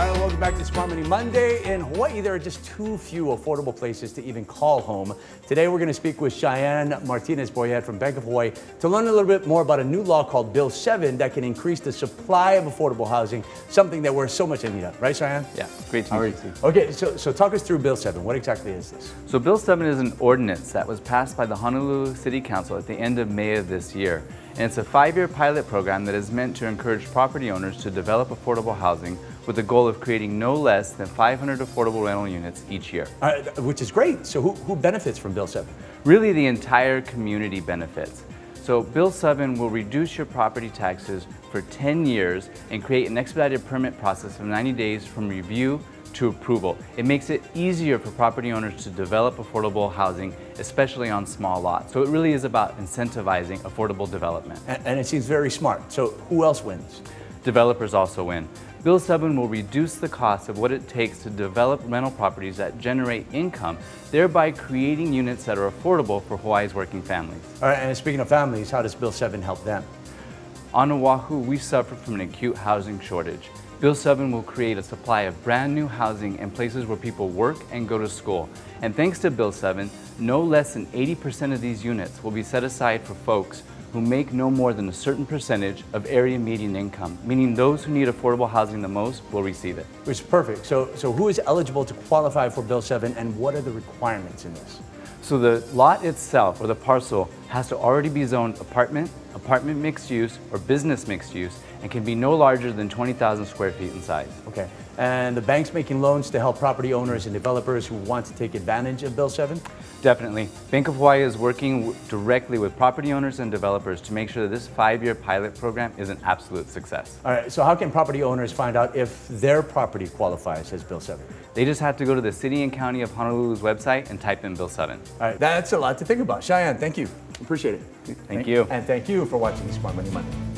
All right, welcome back to Smart Money Monday. In Hawaii, there are just too few affordable places to even call home. Today, we're going to speak with Cheyenne Martinez Boyette from Bank of Hawaii to learn a little bit more about a new law called Bill 7 that can increase the supply of affordable housing, something that we're so much in need of. Right, Cheyenne? Yeah, great to meet you. Okay, so, so talk us through Bill 7. What exactly is this? So Bill 7 is an ordinance that was passed by the Honolulu City Council at the end of May of this year. And it's a five-year pilot program that is meant to encourage property owners to develop affordable housing with the goal of creating no less than 500 affordable rental units each year. Uh, which is great. So who, who benefits from Bill 7? Really the entire community benefits. So Bill 7 will reduce your property taxes for 10 years and create an expedited permit process of 90 days from review to approval. It makes it easier for property owners to develop affordable housing, especially on small lots. So it really is about incentivizing affordable development. And, and it seems very smart. So who else wins? Developers also win. Bill 7 will reduce the cost of what it takes to develop rental properties that generate income, thereby creating units that are affordable for Hawaii's working families. All right, and speaking of families, how does Bill 7 help them? On Oahu, we suffer from an acute housing shortage. Bill 7 will create a supply of brand new housing in places where people work and go to school. And thanks to Bill 7, no less than 80% of these units will be set aside for folks who make no more than a certain percentage of area median income, meaning those who need affordable housing the most will receive it. Which is perfect. So, so who is eligible to qualify for Bill 7 and what are the requirements in this? So the lot itself or the parcel has to already be zoned apartment, apartment mixed use, or business mixed use, and can be no larger than 20,000 square feet in size. Okay. And the bank's making loans to help property owners and developers who want to take advantage of Bill 7? Definitely. Bank of Hawaii is working directly with property owners and developers to make sure that this five-year pilot program is an absolute success. All right, so how can property owners find out if their property qualifies as Bill 7? They just have to go to the City and County of Honolulu's website and type in Bill 7. All right, that's a lot to think about. Cheyenne, thank you. Appreciate it. Thank, thank you. And thank you for watching Smart Money Monday.